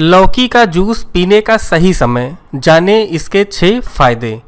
लौकी का जूस पीने का सही समय, जाने इसके छह फ़ायदे।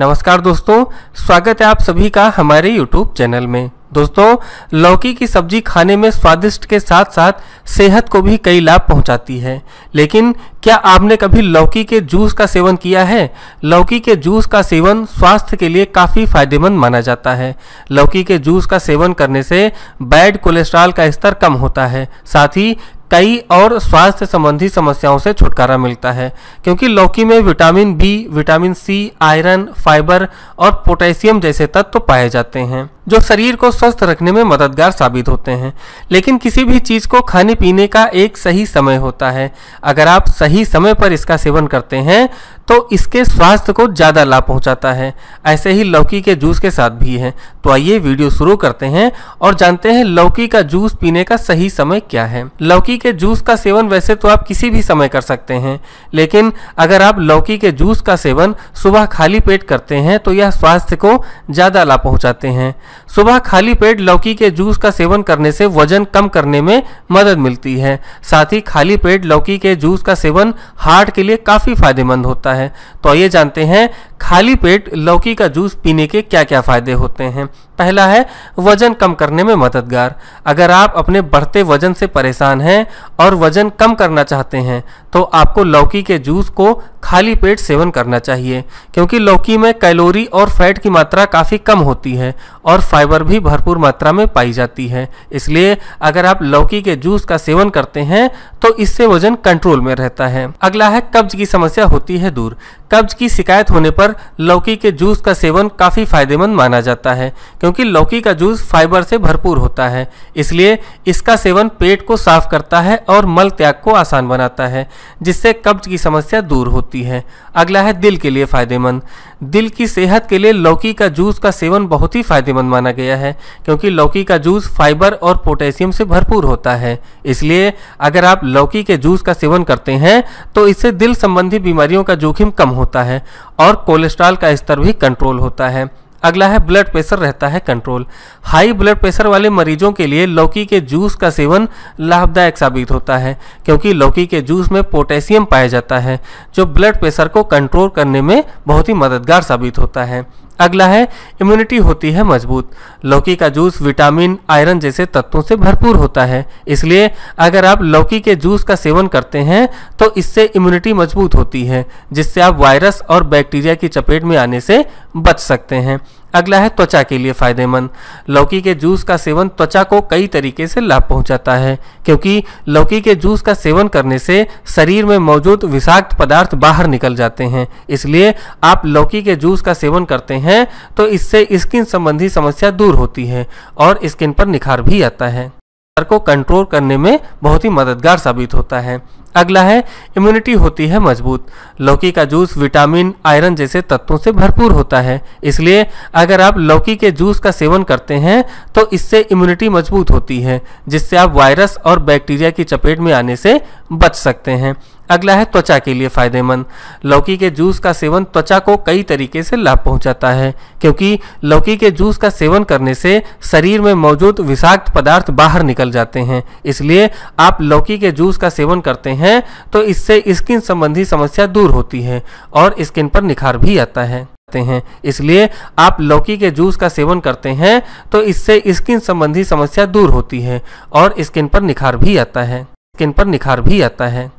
नमस्कार दोस्तों, स्वागत है आप सभी का हमारे यूट्यूब चैनल में। दोस्तों, लौकी की सब्ज़ी खाने में स्वादिष्ट के साथ साथ सेहत को भी कई लाभ पहुंचाती है। लेकिन क्या आपने कभी लौकी के जूस का सेवन किया है? लौकी के जूस का सेवन स्वास्थ्य के लिए काफ़ी फ़ायदेमंद माना जाता है। लौकी के जूस का सेवन करने से बैड कोलेस्ट्रॉल का स्तर कम होता है। साथ ही कई और स्वास्थ्य संबंधी समस्याओं से छुटकारा मिलता है, क्योंकि लौकी में vitamin B vitamin C iron, fibre और पोटेशियम जैसे तत्व तो पाए जाते हैं, जो शरीर को स्वस्थ रखने में मददगार साबित होते हैं। लेकिन किसी भी चीज़ को खाने पीने का एक सही समय होता है। अगर आप सही समय पर इसका सेवन करते हैं तो इसके स्वास्थ्य को ज़्यादा लाभ पहुंचाता है। ऐसे ही लौकी के जूस के साथ भी है। तो आइए वीडियो शुरू करते हैं और जानते हैं लौकी का जूस पीने का सही समय क्या है। लौकी के जूस का सेवन वैसे तो आप किसी भी समय कर सकते हैं, लेकिन अगर आप लौकी के जूस का सेवन सुबह खाली पेट करते हैं तो यह स्वास्थ्य को ज़्यादा लाभ पहुँचाते हैं। सुबह खाली पेट लौकी के जूस का सेवन करने से वज़न कम करने में मदद मिलती है। साथ ही खाली पेट लौकी के जूस का सेवन हार्ट के लिए काफ़ी फ़ायदेमंद होता है। तो आइए जानते हैं खाली पेट लौकी का जूस पीने के क्या क्या फ़ायदे होते हैं? पहला है, वज़न कम करने में मददगार। अगर आप अपने बढ़ते वज़न से परेशान हैं और वज़न कम करना चाहते हैं तो आपको लौकी के जूस को खाली पेट सेवन करना चाहिए, क्योंकि लौकी में कैलोरी और फैट की मात्रा काफ़ी कम होती है और फाइबर भी भरपूर मात्रा में पाई जाती है। इसलिए अगर आप लौकी के जूस का सेवन करते हैं तो इससे वज़न कंट्रोल में रहता है। अगला है, कब्ज की समस्या होती है दूर। कब्ज की शिकायत होने पर लौकी के जूस का सेवन काफ़ी फ़ायदेमंद माना जाता है, क्योंकि लौकी का जूस फाइबर से भरपूर होता है। इसलिए इसका सेवन पेट को साफ़ करता है और मल त्याग को आसान बनाता है, जिससे कब्ज की समस्या दूर होती है। अगला है दिल के लिए फ़ायदेमंद। दिल की सेहत के लिए लौकी का जूस का सेवन बहुत ही फ़ायदेमंद माना गया है, क्योंकि लौकी का जूस फाइबर और पोटेशियम से भरपूर होता है। इसलिए अगर आप लौकी के जूस का सेवन करते हैं तो इससे दिल संबंधी बीमारियों का जोखिम कम होता है और कोलेस्ट्रॉल का स्तर भी कंट्रोल होता है। अगला है ब्लड प्रेशर रहता है कंट्रोल हाई ब्लड प्रेशर वाले मरीजों के लिए लौकी के जूस का सेवन लाभदायक साबित होता है, क्योंकि लौकी के जूस में पोटेशियम पाया जाता है, जो ब्लड प्रेशर को कंट्रोल करने में बहुत ही मददगार साबित होता है। अगला है इम्यूनिटी होती है मज़बूत। लौकी का जूस विटामिन आयरन जैसे तत्वों से भरपूर होता है। इसलिए अगर आप लौकी के जूस का सेवन करते हैं तो इससे इम्यूनिटी मज़बूत होती है, जिससे आप वायरस और बैक्टीरिया की चपेट में आने से बच सकते हैं। अगला है त्वचा के लिए फ़ायदेमंद। लौकी के जूस का सेवन त्वचा को कई तरीके से लाभ पहुंचाता है, क्योंकि लौकी के जूस का सेवन करने से शरीर में मौजूद विषाक्त पदार्थ बाहर निकल जाते हैं। इसलिए आप लौकी के जूस का सेवन करते हैं तो इससे स्किन संबंधी समस्या दूर होती है और स्किन पर निखार भी आता है। को कंट्रोल करने में बहुत ही मददगार साबित होता है। अगला है इम्यूनिटी होती है मज़बूत। लौकी का जूस विटामिन आयरन जैसे तत्वों से भरपूर होता है। इसलिए अगर आप लौकी के जूस का सेवन करते हैं तो इससे इम्यूनिटी मज़बूत होती है, जिससे आप वायरस और बैक्टीरिया की चपेट में आने से बच सकते हैं। अगला है त्वचा के लिए फ़ायदेमंद। लौकी के जूस का सेवन त्वचा को कई तरीके से लाभ पहुंचाता है, क्योंकि लौकी के जूस का सेवन करने से शरीर में मौजूद विषाक्त पदार्थ बाहर निकल जाते हैं। इसलिए आप लौकी के जूस का सेवन करते हैं तो इससे स्किन संबंधी समस्या दूर होती है और स्किन पर निखार भी आता है। हैं। इसलिए आप लौकी के जूस का सेवन करते हैं तो इससे स्किन संबंधी समस्या दूर होती है और स्किन पर निखार भी आता है। स्किन पर निखार भी आता है।